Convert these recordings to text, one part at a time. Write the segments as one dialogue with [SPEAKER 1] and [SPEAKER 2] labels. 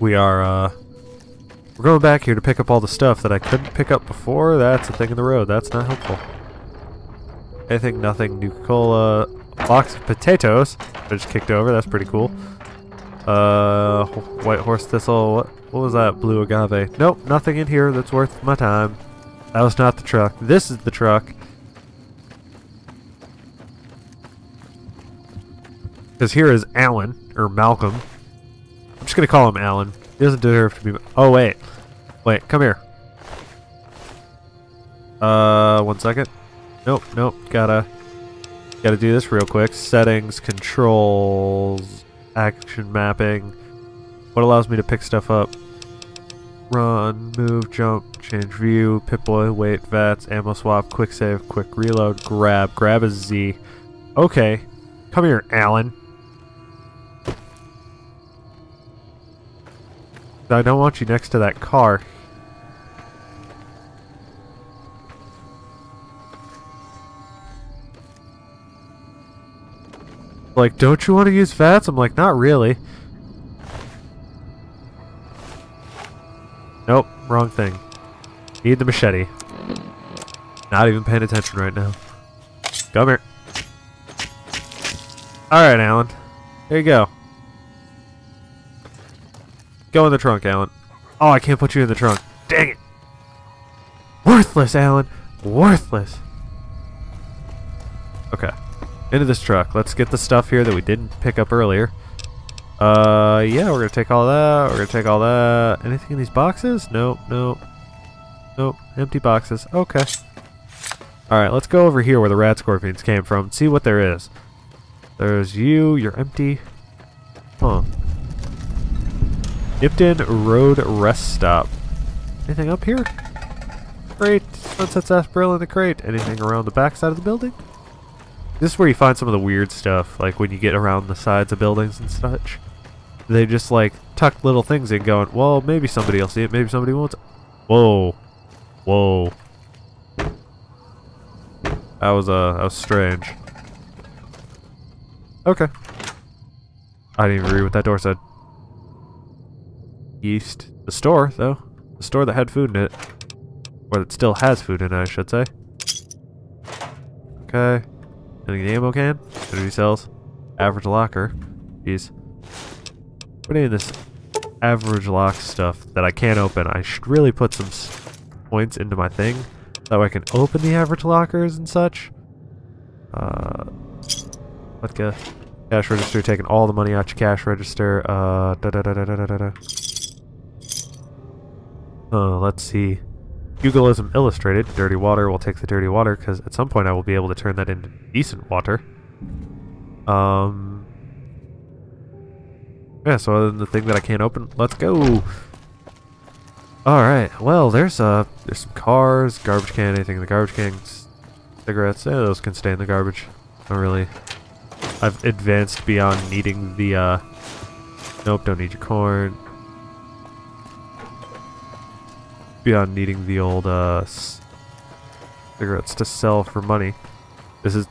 [SPEAKER 1] We are, uh... We're going back here to pick up all the stuff that I couldn't pick up before. That's a thing in the road. That's not helpful. Anything, nothing. Nuka-Cola. Box of potatoes. I just kicked over. That's pretty cool. Uh, white horse thistle. What, what was that? Blue agave. Nope, nothing in here that's worth my time. That was not the truck. This is the truck. Because here is Alan, or Malcolm. I'm just to call him Alan. He doesn't deserve to be... Oh, wait. Wait, come here. Uh, one second. Nope, nope. Gotta... Gotta do this real quick. Settings, controls, action mapping. What allows me to pick stuff up? Run, move, jump, change view, Pip-Boy, wait, VATS, ammo swap, quick save, quick reload, grab. Grab is Z. Okay. Come here, Alan. I don't want you next to that car. Like, don't you want to use VATS? I'm like, not really. Nope, wrong thing. Need the machete. Not even paying attention right now. Come here. Alright, Alan. There you go. Go in the trunk, Alan. Oh, I can't put you in the trunk. Dang it. Worthless, Alan. Worthless. Okay. Into this truck. Let's get the stuff here that we didn't pick up earlier. Uh, yeah, we're gonna take all that. We're gonna take all that. Anything in these boxes? Nope, nope. Nope. Empty boxes. Okay. Alright, let's go over here where the rat scorpions came from. See what there is. There's you. You're empty. Huh. Nipton Road Rest Stop. Anything up here? Great. Sunset Sarsaparilla in the crate. Anything around the back side of the building? This is where you find some of the weird stuff, like when you get around the sides of buildings and such. They just like tuck little things in going, well, maybe somebody will see it, maybe somebody won't. Whoa. Whoa. That was, uh, that was strange. Okay. I didn't even read what that door said. East. The store, though. The store that had food in it. Or that still has food in it, I should say. Okay. Anything ammo can? Energy cells. Average locker. Jeez. What in this average lock stuff that I can't open? I should really put some points into my thing. That way I can open the average lockers and such. Uh, let go. Cash register, taking all the money out your cash register. Uh, da da da da da da da. Uh, let's see. Pugilism Illustrated, dirty water, we'll take the dirty water, because at some point I will be able to turn that into decent water. Um, yeah, so other than the thing that I can't open, let's go! Alright, well, there's uh, there's some cars, garbage can, anything in the garbage can, cigarettes, yeah, those can stay in the garbage. Not really. I've advanced beyond needing the, uh, nope, don't need your corn. Beyond needing the old uh, cigarettes to sell for money. This is,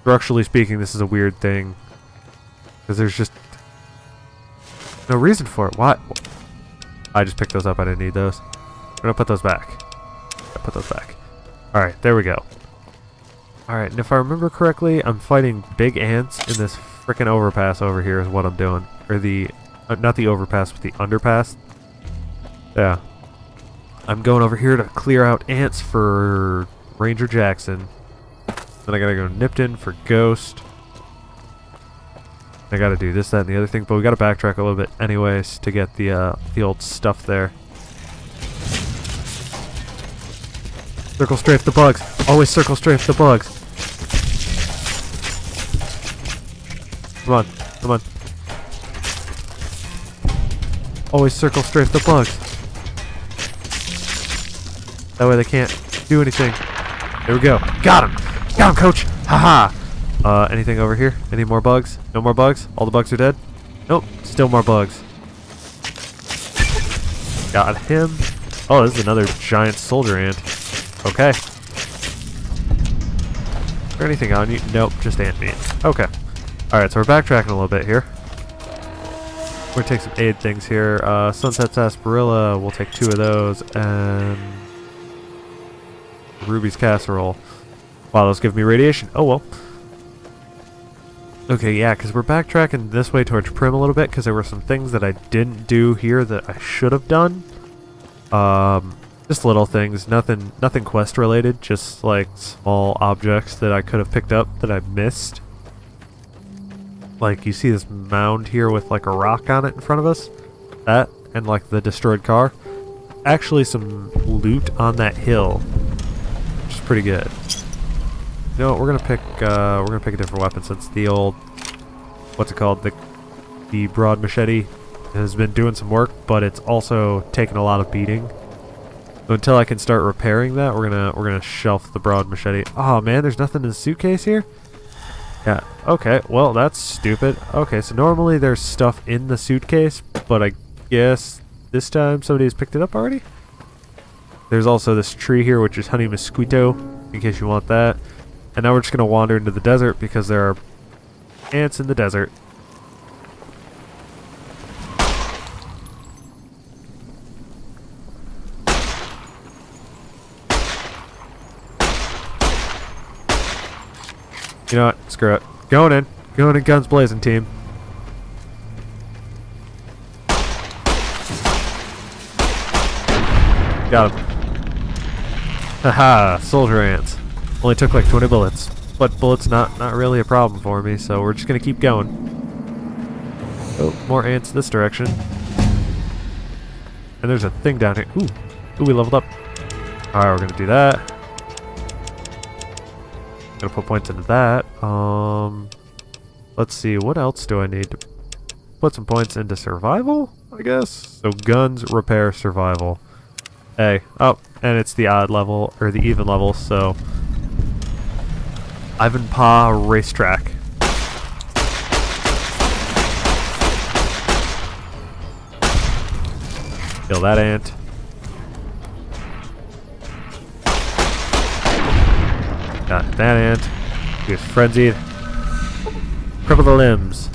[SPEAKER 1] structurally speaking, this is a weird thing. Because there's just no reason for it. Why? I just picked those up. I didn't need those. I'm going to put those back. I put those back. Alright, there we go. Alright, and if I remember correctly, I'm fighting big ants in this freaking overpass over here is what I'm doing. Or the, uh, not the overpass, but the underpass. Yeah, I'm going over here to clear out ants for Ranger Jackson. Then I gotta go Nipton for Ghost. I gotta do this, that, and the other thing, but we gotta backtrack a little bit anyways to get the uh, the old stuff there. Circle strafe the bugs. Always circle strafe the bugs. Come on, come on. Always circle strafe the bugs. That way they can't do anything. There we go. Got him! Got him, coach! Haha! -ha. Uh, anything over here? Any more bugs? No more bugs? All the bugs are dead? Nope. Still more bugs. Got him. Oh, this is another giant soldier ant. Okay. Is there anything on you? Nope, just ant meat. Okay. Alright, so we're backtracking a little bit here. We're gonna take some aid things here. Uh, Sunset Sarsaparilla, we'll take two of those, and Ruby's Casserole. Wow, those give me radiation. Oh well. Okay, yeah, because we're backtracking this way towards Primm a little bit, because there were some things that I didn't do here that I should have done. Um, just little things, nothing, nothing quest related, just like small objects that I could have picked up that I missed. Like, you see this mound here with like a rock on it in front of us? That, and like the destroyed car. Actually some loot on that hill, which is pretty good. You know what, we're gonna pick, uh, we're gonna pick a different weapon since the old, what's it called, the, the broad machete has been doing some work, but it's also taken a lot of beating. So until I can start repairing that, we're gonna we're gonna shelf the broad machete. Oh man, there's nothing in the suitcase here. Yeah. Okay. Well, that's stupid. Okay, so normally there's stuff in the suitcase, but I guess this time somebody has picked it up already. There's also this tree here, which is honey mesquite, in case you want that. And now we're just gonna wander into the desert because there are ants in the desert. You know what? Screw it. Going in. Going in guns blazing, team. Got him. Haha, soldier ants. Only took like 20 bullets. But bullets not not really a problem for me, so we're just gonna keep going. Oh, more ants this direction. And there's a thing down here. Ooh. Ooh, we leveled up. Alright, we're gonna do that. Gonna put points into that. Um, let's see, what else do I need to put some points into survival? I guess. So guns, repair, survival. Hey, oh, and it's the odd level or the even level. So Ivanpah racetrack. Kill that ant. Got that ant. He frenzied. Cripple the limbs.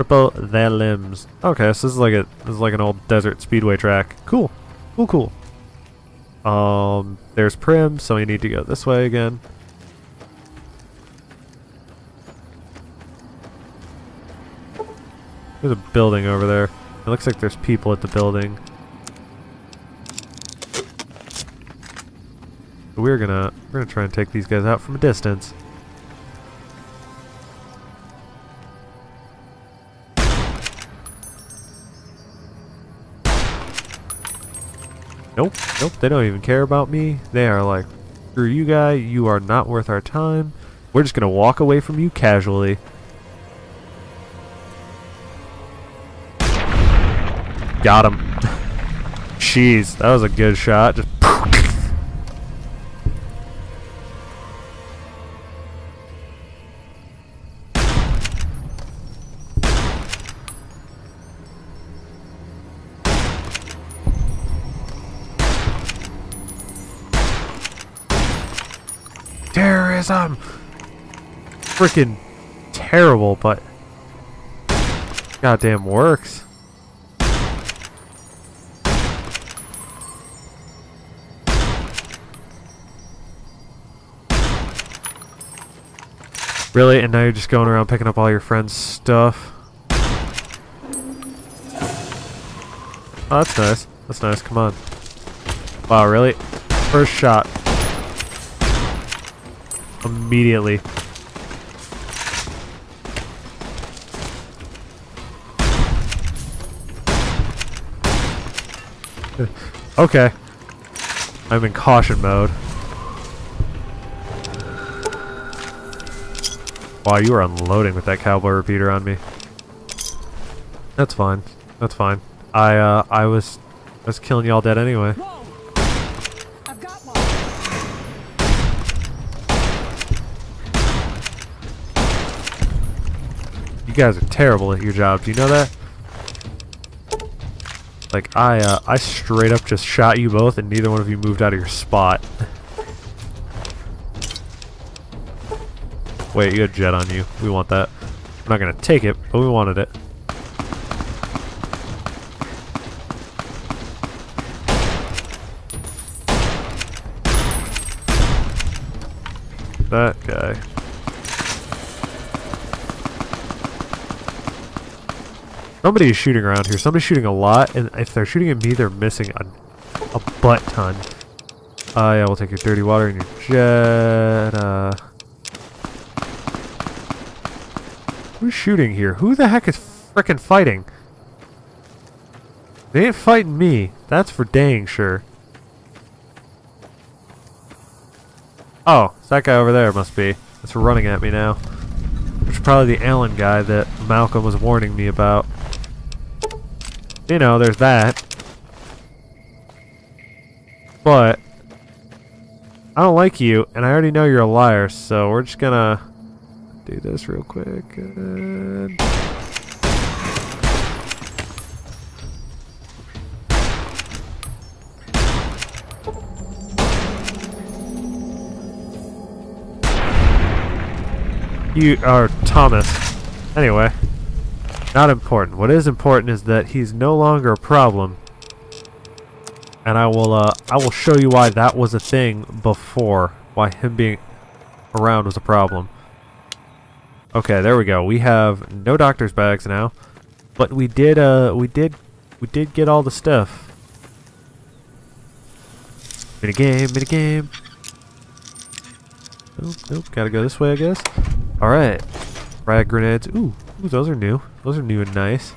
[SPEAKER 1] Cripple the limbs. Okay, so this is like a this is like an old desert speedway track. Cool. Cool cool. Um there's Primm, so we need to go this way again. There's a building over there. It looks like there's people at the building. we're gonna we're gonna try and take these guys out from a distance. Nope, nope, they don't even care about me. They are like, screw you guy, you are not worth our time. We're just gonna walk away from you casually. Got him. Jeez, that was a good shot. Just terrorism! Freaking terrible, but goddamn works. Really? And now you're just going around picking up all your friends' stuff? Oh, that's nice. That's nice. Come on. Wow, really? First shot immediately. okay. I'm in caution mode. Wow, you were unloading with that cowboy repeater on me. That's fine. That's fine. I uh I was I was killing y'all dead anyway. Guys are terrible at your job. Do you know that? Like, I, uh, I straight up just shot you both and neither one of you moved out of your spot. Wait, you got jet on you. We want that. I'm not gonna take it, but we wanted it. That guy. Somebody is shooting around here. Somebody's shooting a lot, and if they're shooting at me, they're missing a, a butt ton. Uh, yeah, we'll take your dirty water and your jet. Uh, who's shooting here? Who the heck is frickin' fighting? They ain't fighting me. That's for dang sure. Oh, it's that guy over there must be. It's running at me now. Which is probably the Allen guy that Malcolm was warning me about. You know, there's that. But, I don't like you, and I already know you're a liar, so we're just gonna do this real quick. And... You are Thomas. Anyway, not important. What is important is that he's no longer a problem. And I will uh I will show you why that was a thing before. Why him being around was a problem. Okay, there we go. We have no doctor's bags now. But we did uh we did we did get all the stuff. Mini game, mini game. Nope, nope, gotta go this way I guess. Alright. Frag grenades. Ooh, ooh, those are new. Those are new and nice.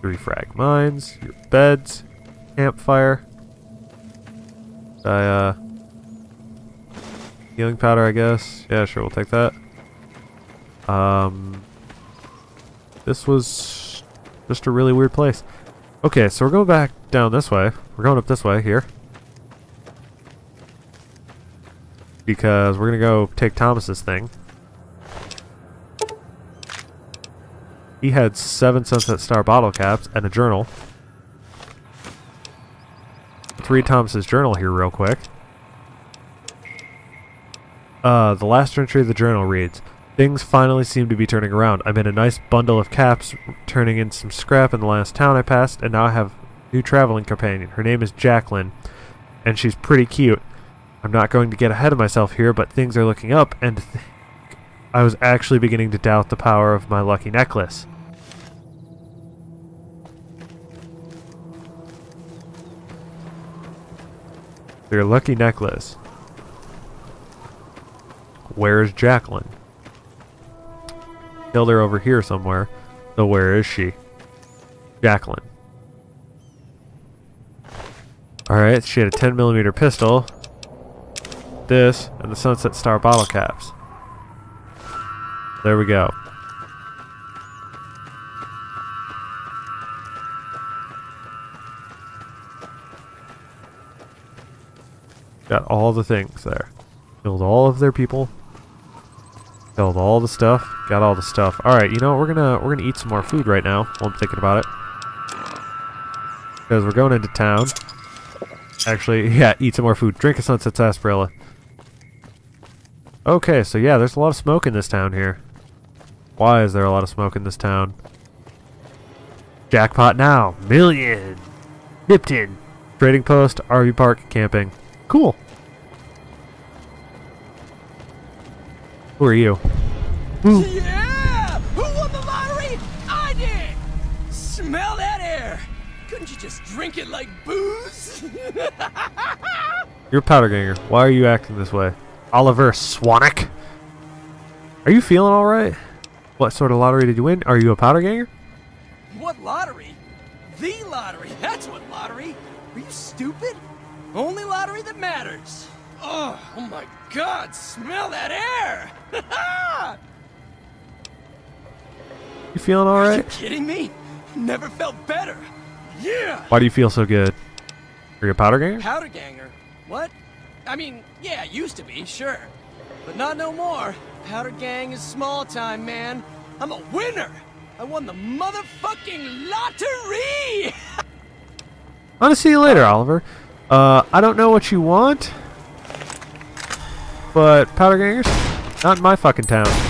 [SPEAKER 1] Three frag mines, your beds, campfire. I, uh... Healing powder, I guess. Yeah, sure, we'll take that. Um... This was just a really weird place. Okay, so we're going back down this way. We're going up this way, here. Because we're gonna go take Thomas's thing. He had seven Sunset Star bottle caps and a journal. Three Thomas's journal here real quick. Uh, the last entry of the journal reads, Things finally seem to be turning around. I made a nice bundle of caps, turning in some scrap in the last town I passed, and now I have a new traveling companion. Her name is Jacqueline, and she's pretty cute. I'm not going to get ahead of myself here, but things are looking up, and I was actually beginning to doubt the power of my lucky necklace. Your lucky necklace. Where's Jacqueline? Killed her over here somewhere. So where is she? Jacqueline. Alright, she had a 10 millimeter pistol. This, and the Sunset Star bottle caps. There we go. Got all the things there. Killed all of their people. Killed all the stuff. Got all the stuff. Alright, you know what? We're gonna we're gonna eat some more food right now while I'm thinking about it. Because we're going into town. Actually, yeah, eat some more food. Drink a Sunset Sarsaparilla. Okay, so yeah, there's a lot of smoke in this town here. Why is there a lot of smoke in this town? Jackpot now. Million. Nipton. Trading post, RV park, camping. Cool. Who are you?
[SPEAKER 2] Who? Yeah! Who won the lottery? I did! Smell that air! Couldn't you just drink it like booze?
[SPEAKER 1] You're a powder ganger. Why are you acting this way? Oliver Swanick? Are you feeling alright? What sort of lottery did you win? Are you a powder ganger?
[SPEAKER 2] what lottery? The lottery! That's what lottery! Are you stupid? Only lottery that matters! Oh, oh my god, smell that air!
[SPEAKER 1] You feeling all right?
[SPEAKER 2] Are you
[SPEAKER 1] alright?
[SPEAKER 2] kidding me? Never felt better! Yeah!
[SPEAKER 1] Why do you feel so good? Are you a powder ganger?
[SPEAKER 2] Powder ganger? What? I mean, yeah, used to be, sure. But not no more. Powder gang is small time, man. I'm a winner! I won the motherfucking lottery!
[SPEAKER 1] I'm gonna see you later, Oliver. Uh, I don't know what you want, but powder gangers, not in my fucking town.